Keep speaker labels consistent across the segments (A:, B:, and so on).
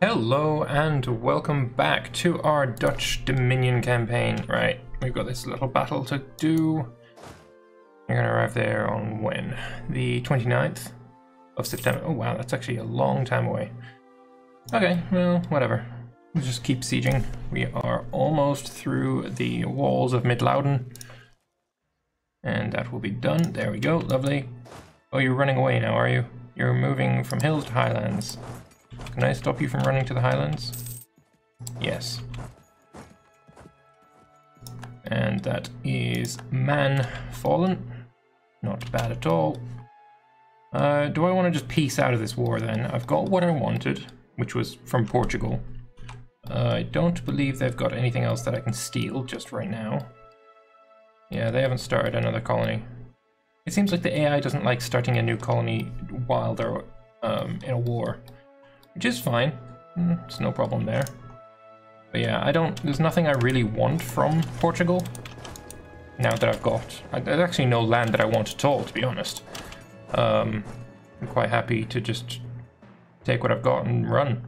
A: Hello and welcome back to our Dutch Dominion campaign. Right, we've got this little battle to do. You're gonna arrive there on when? The 29th of September. Oh wow, that's actually a long time away. Okay, well, whatever. We'll just keep sieging. We are almost through the walls of Midlouden. And that will be done. There we go, lovely. Oh, you're running away now, are you? You're moving from hills to highlands. Can I stop you from running to the highlands? Yes. And that is man fallen. Not bad at all. Uh, do I want to just peace out of this war then? I've got what I wanted, which was from Portugal. Uh, I don't believe they've got anything else that I can steal just right now. Yeah, they haven't started another colony. It seems like the AI doesn't like starting a new colony while they're um, in a war which is fine. Mm, it's no problem there. But yeah, I don't, there's nothing I really want from Portugal. Now that I've got, I, there's actually no land that I want at all, to be honest. Um, I'm quite happy to just take what I've got and run.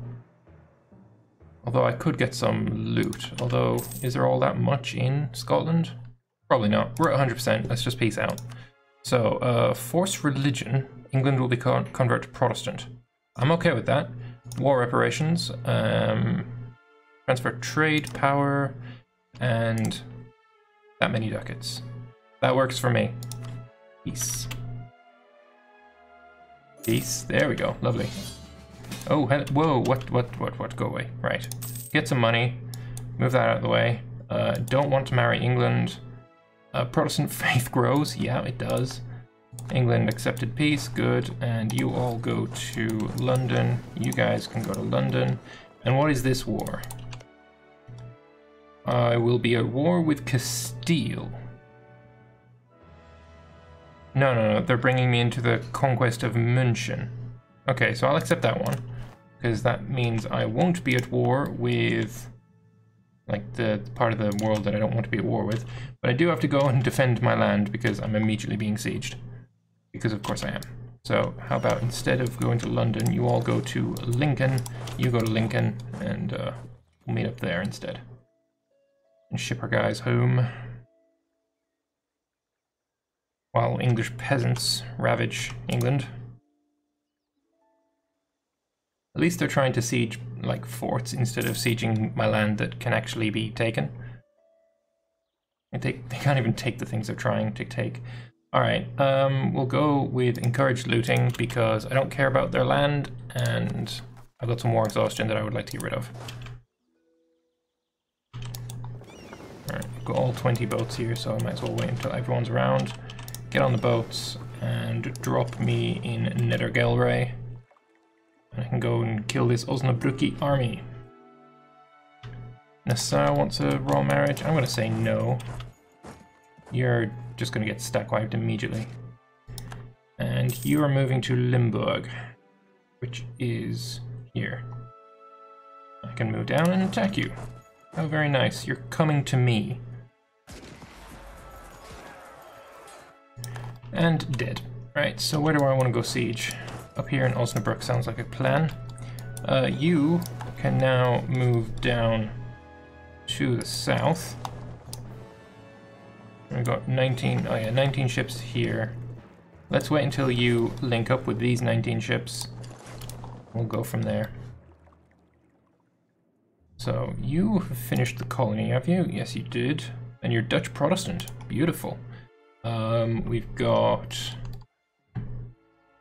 A: Although I could get some loot. Although, is there all that much in Scotland? Probably not. We're at 100%. Let's just peace out. So, uh, force religion. England will be con convert to Protestant. I'm okay with that war reparations, um, transfer trade power, and that many ducats. That works for me. Peace. Peace. There we go. Lovely. Oh, whoa, what, what, what, what, go away. Right. Get some money. Move that out of the way. Uh, don't want to marry England. Uh, Protestant faith grows. Yeah, it does. England accepted peace, good. And you all go to London. You guys can go to London. And what is this war? Uh, I will be at war with Castile. No, no, no, they're bringing me into the conquest of München. Okay, so I'll accept that one. Because that means I won't be at war with like the part of the world that I don't want to be at war with. But I do have to go and defend my land because I'm immediately being sieged because of course I am. So how about instead of going to London, you all go to Lincoln, you go to Lincoln, and uh, we'll meet up there instead. And ship our guys home. While English peasants ravage England. At least they're trying to siege, like, forts instead of sieging my land that can actually be taken. They, they can't even take the things they're trying to take. Alright, um, we'll go with encouraged looting because I don't care about their land and I've got some war exhaustion that I would like to get rid of. Alright, I've got all 20 boats here, so I might as well wait until everyone's around. Get on the boats and drop me in Nedergelray. And I can go and kill this Osnabrücki army. Nassau wants a royal marriage. I'm going to say no. You're just going to get stack wiped immediately. And you are moving to Limburg, which is here. I can move down and attack you. Oh, very nice. You're coming to me. And dead. Right, so where do I want to go siege? Up here in Osnabrück sounds like a plan. Uh, you can now move down to the south. We've got 19, oh yeah, 19 ships here. Let's wait until you link up with these 19 ships. We'll go from there. So, you have finished the colony, have you? Yes, you did. And you're Dutch Protestant. Beautiful. Um, we've got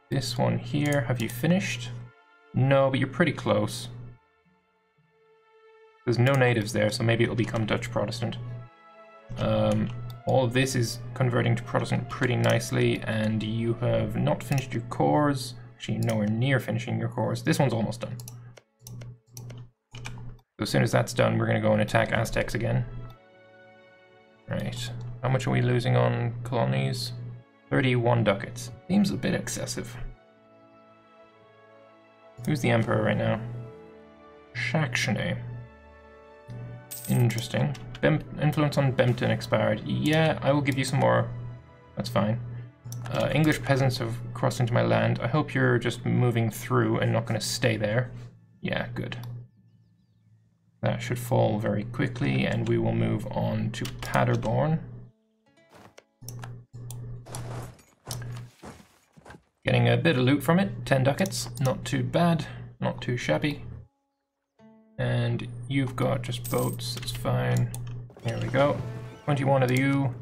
A: this one here. Have you finished? No, but you're pretty close. There's no natives there, so maybe it'll become Dutch Protestant. Um, all of this is converting to Protestant pretty nicely, and you have not finished your cores. Actually, nowhere near finishing your cores. This one's almost done. So as soon as that's done, we're going to go and attack Aztecs again. Right. How much are we losing on colonies? 31 ducats. Seems a bit excessive. Who's the emperor right now? Shakshane. Interesting. Bem influence on Bempton expired. Yeah, I will give you some more. That's fine. Uh, English peasants have crossed into my land. I hope you're just moving through and not going to stay there. Yeah, good. That should fall very quickly, and we will move on to Paderborn. Getting a bit of loot from it, 10 ducats, not too bad, not too shabby. And you've got just boats, that's fine. Here we go. 21 of you.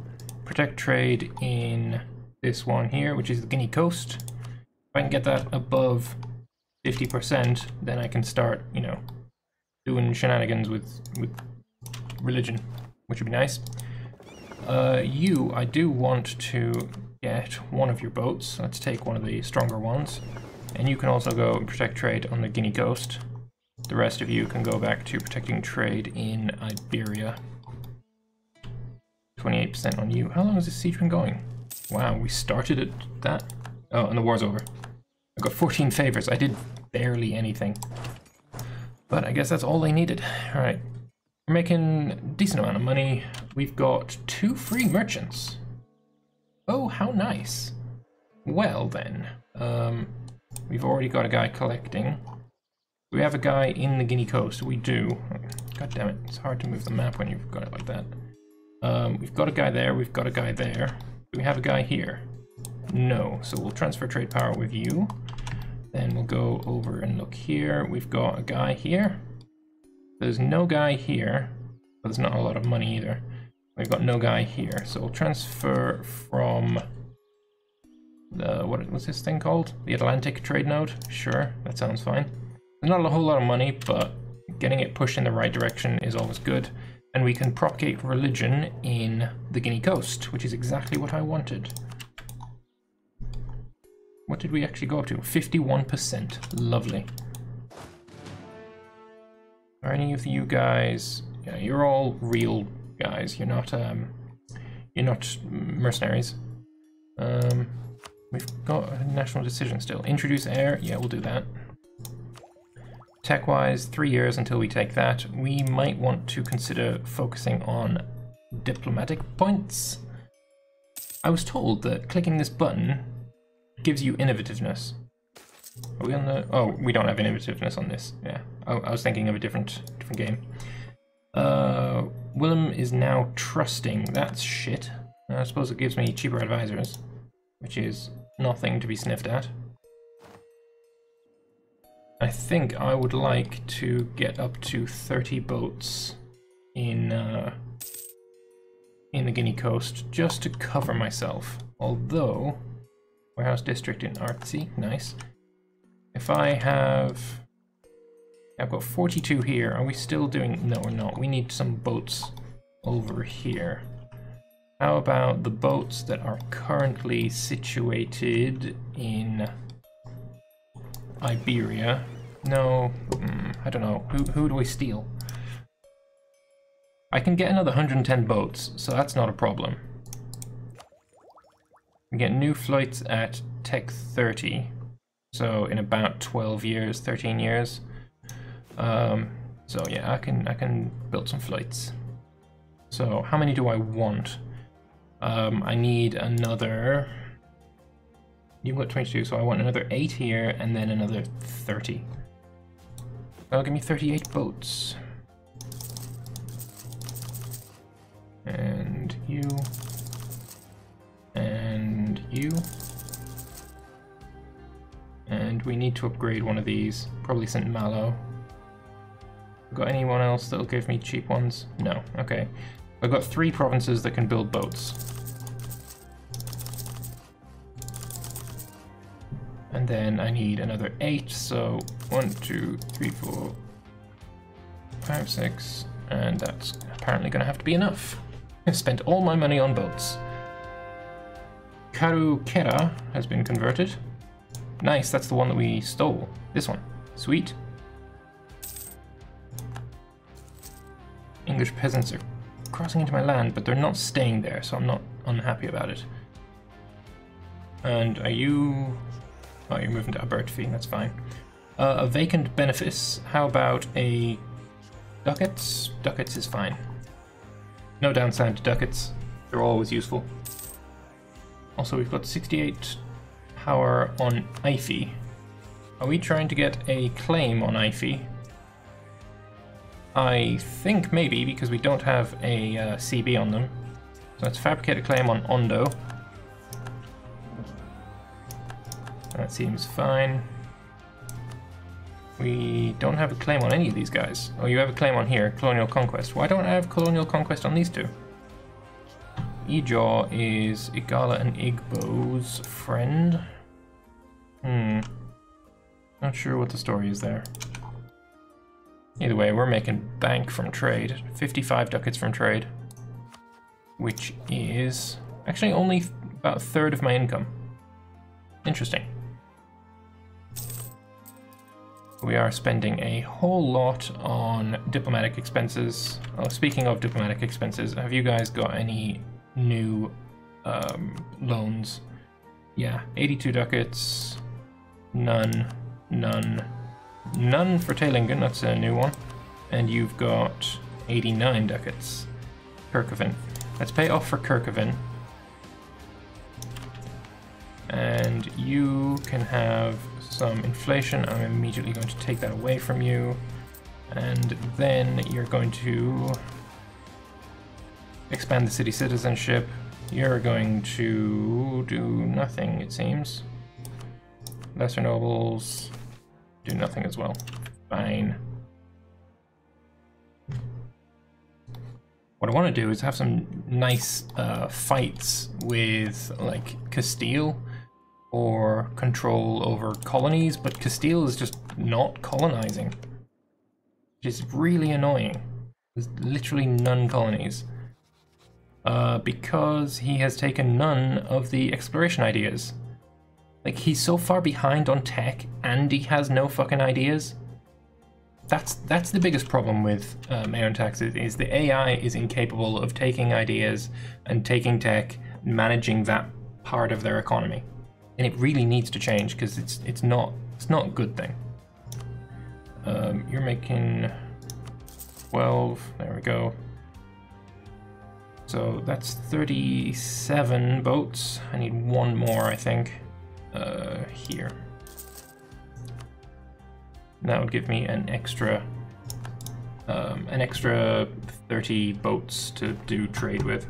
A: Protect trade in this one here, which is the Guinea Coast. If I can get that above 50%, then I can start, you know, doing shenanigans with, with religion, which would be nice. Uh, you, I do want to get one of your boats. Let's take one of the stronger ones. And you can also go and protect trade on the Guinea coast. The rest of you can go back to protecting trade in Iberia. 28% on you. How long has this siege been going? Wow, we started at that? Oh, and the war's over. I got 14 favors. I did barely anything. But I guess that's all they needed. Alright. We're making a decent amount of money. We've got two free merchants. Oh, how nice. Well then, um, we've already got a guy collecting. We have a guy in the Guinea coast. We do. God damn it, it's hard to move the map when you've got it like that. Um, we've got a guy there, we've got a guy there. Do we have a guy here? No, so we'll transfer trade power with you. Then we'll go over and look here. We've got a guy here. There's no guy here. There's not a lot of money either. We've got no guy here. So we'll transfer from the, what was this thing called? The Atlantic trade node? Sure, that sounds fine. There's not a whole lot of money, but getting it pushed in the right direction is always good. And we can propagate religion in the Guinea coast, which is exactly what I wanted. What did we actually go up to? 51%. Lovely. Are any of you guys... Yeah, you're all real guys. You're not, um... You're not mercenaries. Um... We've got a national decision still. Introduce air. Yeah, we'll do that. Tech-wise, three years until we take that. We might want to consider focusing on diplomatic points. I was told that clicking this button gives you innovativeness. Are we on the... Oh, we don't have innovativeness on this. Yeah. Oh, I was thinking of a different different game. Uh, Willem is now trusting. That's shit. I suppose it gives me cheaper advisors, which is nothing to be sniffed at. I think I would like to get up to 30 boats in uh, in the Guinea coast just to cover myself. Although Warehouse district in Artsy, nice. If I have... I've got 42 here. Are we still doing... No, we're not. We need some boats over here. How about the boats that are currently situated in Iberia? No, mm, I don't know. Who, who do we steal? I can get another 110 boats, so that's not a problem. We get new fluyts at Tech 30. So in about 12 years, 13 years. Um, so yeah, I can I can build some fluyts. So how many do I want? Um, I need another. You've got 22, so I want another 8 here and then another 30. Well, give me 38 boats. And you and you. And we need to upgrade one of these, probably St. Malo. Got anyone else that'll give me cheap ones? No, okay. I've got three provinces that can build boats. And then I need another eight, so one, two, three, four, five, six, and that's apparently gonna have to be enough. I've spent all my money on boats. Karukera has been converted. Nice, that's the one that we stole. This one. Sweet. English peasants are crossing into my land, but they're not staying there, so I'm not unhappy about it. And are you... Oh, you're moving to Aberteifi, that's fine. Uh, a vacant benefice. How about a... Ducats? Ducats is fine. No downside to ducats. They're always useful. Also, we've got 68 power on Ify. Are we trying to get a claim on Ify? I think maybe because we don't have a uh, CB on them. So let's fabricate a claim on Ondo. That seems fine. We don't have a claim on any of these guys. Oh, you have a claim on here, Colonial Conquest. Why don't I have Colonial Conquest on these two? Ejaw is Igala and Igbo's friend. Hmm. Not sure what the story is there. Either way, we're making bank from trade. 55 ducats from trade. Which is actually only about a third of my income. Interesting. We are spending a whole lot on diplomatic expenses. Oh, speaking of diplomatic expenses, have you guys got any new um, loans? Yeah, 82 ducats, none, none, none for Tailingen, that's a new one. And you've got 89 ducats. Kirkovan. Let's pay off for Kirkovan. And you can have some inflation. I'm immediately going to take that away from you. And then you're going to expand the city citizenship. You're going to do nothing, it seems. Lesser nobles do nothing as well. Fine. What I want to do is have some nice uh, fights with, like, Castile or control over colonies, but Castile is just not colonizing. Which is really annoying. There's literally none colonies. Uh, because he has taken none of the exploration ideas. Like, he's so far behind on tech, and he has no fucking ideas. That's that's the biggest problem with um, Aeon Taxes, is the AI is incapable of taking ideas and taking tech, managing that part of their economy and it really needs to change because it's it's not it's not a good thing. Um, you're making 12. There we go. So that's 37 boats. I need one more, I think, uh, here. That would give me an extra, um, an extra 30 boats to do trade with.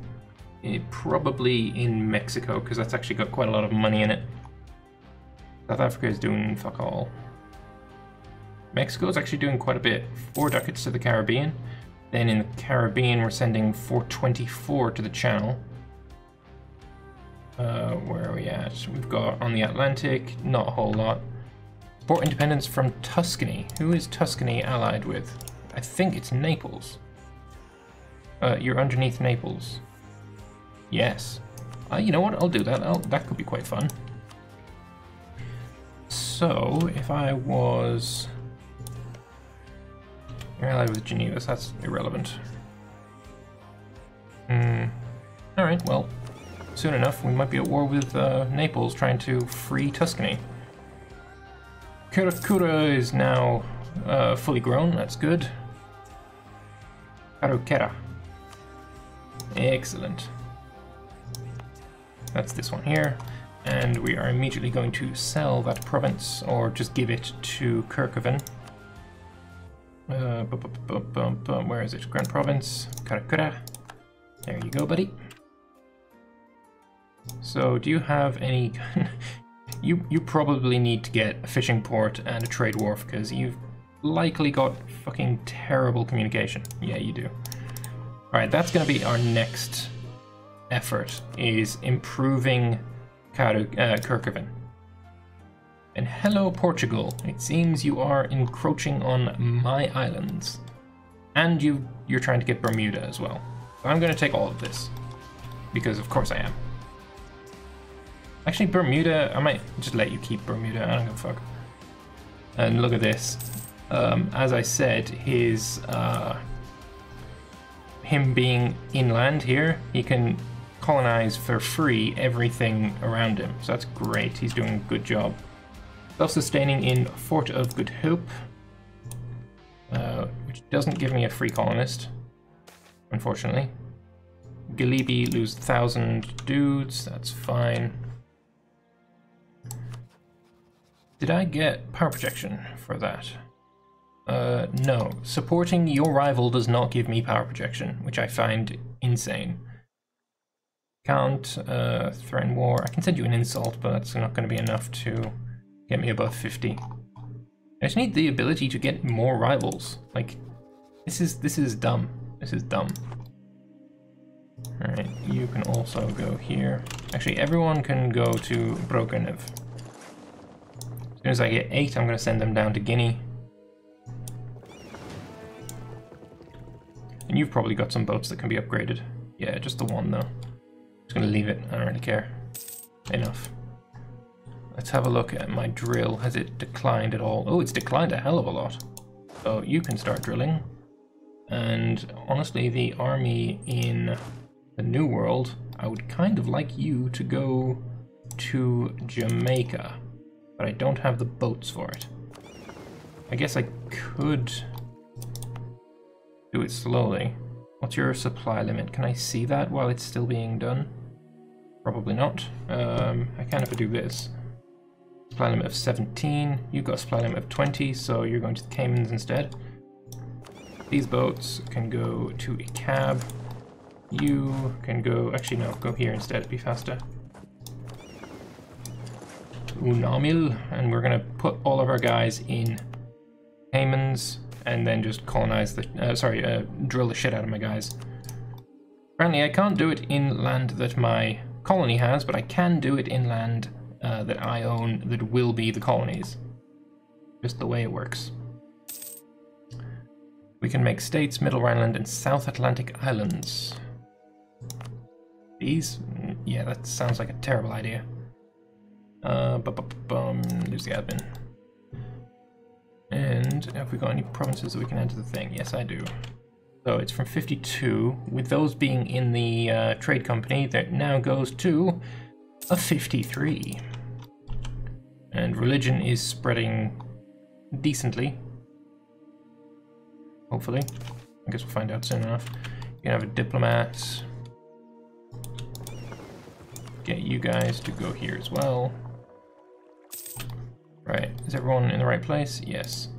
A: It, probably in Mexico, because that's actually got quite a lot of money in it. South Africa is doing fuck all. Mexico is actually doing quite a bit. Four ducats to the Caribbean. Then in the Caribbean, we're sending 424 to the Channel. Uh, where are we at? We've got on the Atlantic, not a whole lot. Port independence from Tuscany. Who is Tuscany allied with? I think it's Naples. Uh, you're underneath Naples. Yes. Uh, you know what? I'll do that. I'll, that could be quite fun. So, if I was... Allied with Geneva, that's irrelevant. Hmm. Alright, well, soon enough we might be at war with uh, Naples trying to free Tuscany. Karakura is now uh, fully grown, that's good. Karukera. Excellent. That's this one here and we are immediately going to sell that province or just give it to Kirkovan. Uh, where is it? Grand Province, Karakura. There you go, buddy. So, do you have any... you, you probably need to get a fishing port and a trade wharf, because you've likely got fucking terrible communication. Yeah, you do. Alright, that's going to be our next effort, is improving uh, And hello, Portugal. It seems you are encroaching on my islands. And you, you're trying to get Bermuda as well. So I'm going to take all of this. Because of course I am. Actually, Bermuda, I might just let you keep Bermuda. I don't give a fuck. And look at this. Um, as I said, his uh, him being inland here, he can colonize for free everything around him. So that's great. He's doing a good job. Self-sustaining in Fort of Good Hope, uh, which doesn't give me a free colonist, unfortunately. Galibi lose 1,000 dudes, that's fine. Did I get power projection for that? Uh, no. Supporting your rival does not give me power projection, which I find insane. Can't uh, threaten war. I can send you an insult, but that's not going to be enough to get me above 50. I just need the ability to get more rivals. Like, this is this is dumb. This is dumb. Alright, you can also go here. Actually, everyone can go to Brokenev. As soon as I get 8, I'm going to send them down to Guinea. And you've probably got some boats that can be upgraded. Yeah, just the one though. Gonna leave it, I don't really care. Enough. Let's have a look at my drill. Has it declined at all? Oh, it's declined a hell of a lot. So you can start drilling. And honestly, the army in the New World, I would kind of like you to go to Jamaica. But I don't have the boats for it. I guess I could do it slowly. What's your supply limit? Can I see that while it's still being done? Probably not. Um, I can if I do this. Supply limit of 17. You've got a supply limit of 20, so you're going to the Caymans instead. These boats can go to a cab. You can go... Actually, no. Go here instead. It'd be faster. Unamil. And we're going to put all of our guys in Caymans and then just colonize the, uh, sorry, uh, drill the shit out of my guys. Apparently I can't do it in land that my colony has, but I can do it in land uh, that I own that will be the colonies. Just the way it works. We can make states, Middle Rhineland, and South Atlantic Islands. These? Mm, yeah, that sounds like a terrible idea. Uh, bu -bu bum, lose the admin. And have we got any provinces that we can add to the thing? Yes, I do. So it's from 52, with those being in the uh, trade company, that now goes to a 53. And religion is spreading decently. Hopefully. I guess we'll find out soon enough. You can have a diplomat. Get you guys to go here as well. Right, is everyone in the right place? Yes.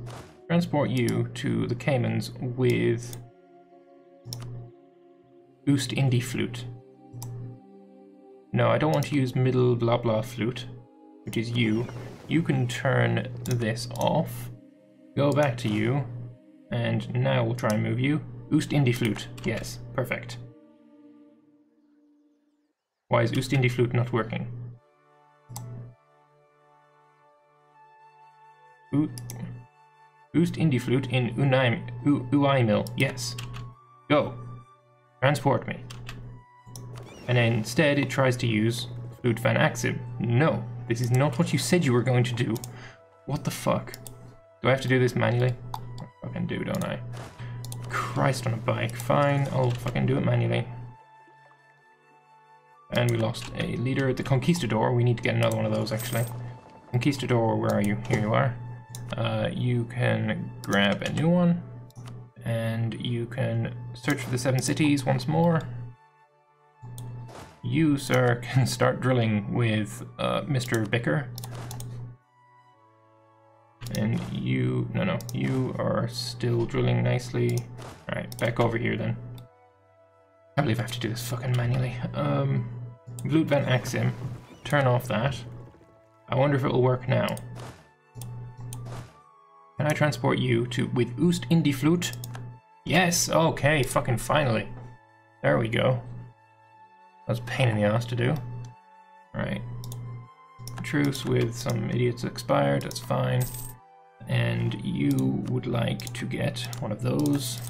A: Transport you to the Caymans with Oost Indie Vloot. No, I don't want to use middle blah blah flute, which is you. You can turn this off, go back to you, and now we'll try and move you. Oost Indie Vloot, yes, perfect. Why is Oost Indie Vloot not working? Boost Indie Flute in Unai, Mill. Yes. Go. Transport me. And instead it tries to use Vloot Van Axim. No, this is not what you said you were going to do. What the fuck? Do I have to do this manually? I fucking do, don't I? Christ on a bike. Fine, I'll fucking do it manually. And we lost a leader. At the Conquistador, we need to get another one of those actually. Conquistador, where are you? Here you are. Uh, you can grab a new one and you can search for the seven cities once more. You, sir, can start drilling with uh, Mr. Bicker. And you, no, no, you are still drilling nicely. All right, back over here then. I believe I have to do this fucking manually. Um, Vloot Van Axim, turn off that. I wonder if it will work now. Can I transport you to with Oost Indie Vloot? Yes, okay, fucking finally. There we go. That was a pain in the ass to do. Alright. Truce with some idiots expired, that's fine. And you would like to get one of those.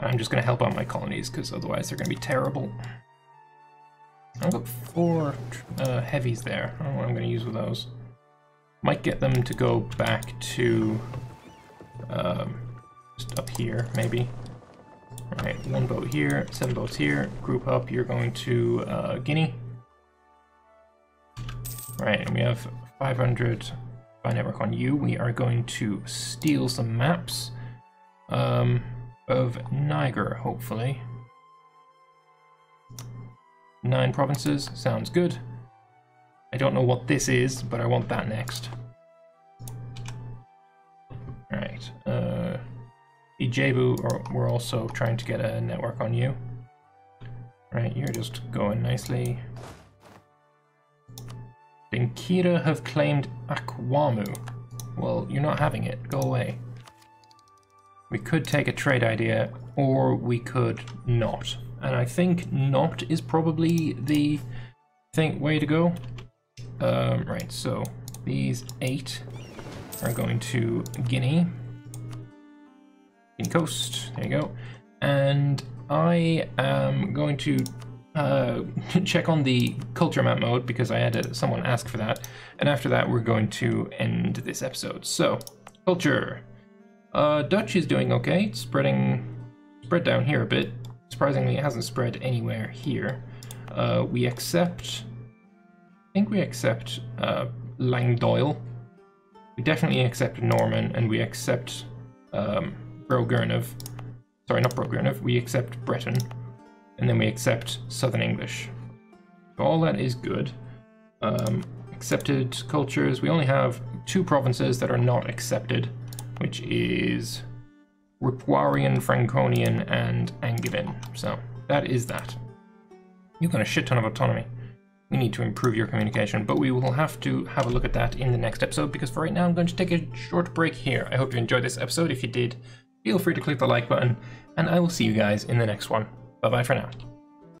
A: I'm just going to help out my colonies, because otherwise they're going to be terrible. I've got four uh, heavies there. I don't know what I'm going to use with those. Might get them to go back to um, just up here, maybe. Alright, one boat here, seven boats here. Group up, you're going to uh, Guinea. Right, and we have 500 by network on you. We are going to steal some maps um, of Niger, hopefully. Nine provinces, sounds good. I don't know what this is, but I want that next. Uh, Ijebu, we're also trying to get a network on you. Right, you're just going nicely. Denkyira have claimed Akwamu. Well, you're not having it. Go away. We could take a trade idea, or we could not. And I think not is probably the think way to go. Um, right, so these eight are going to Guinea. Guinea Coast, there you go. And I am going to uh, check on the culture map mode because I had someone ask for that. And after that, we're going to end this episode. So, culture. Uh, Dutch is doing okay. It's spreading, spread down here a bit. Surprisingly, it hasn't spread anywhere here. Uh, we accept, I think we accept uh, Langdoyle. We definitely accept Norman, and we accept um, Brogurnov. Sorry, not Brogurnov. We accept Breton, and then we accept Southern English. All that is good. Um, accepted cultures. We only have two provinces that are not accepted, which is Ripuarian, Franconian, and Angevin. So that is that. You've got a shit ton of autonomy. We need to improve your communication, but we will have to have a look at that in the next episode because for right now I'm going to take a short break here. I hope you enjoyed this episode. If you did, feel free to click the like button, and I will see you guys in the next one. Bye bye for now.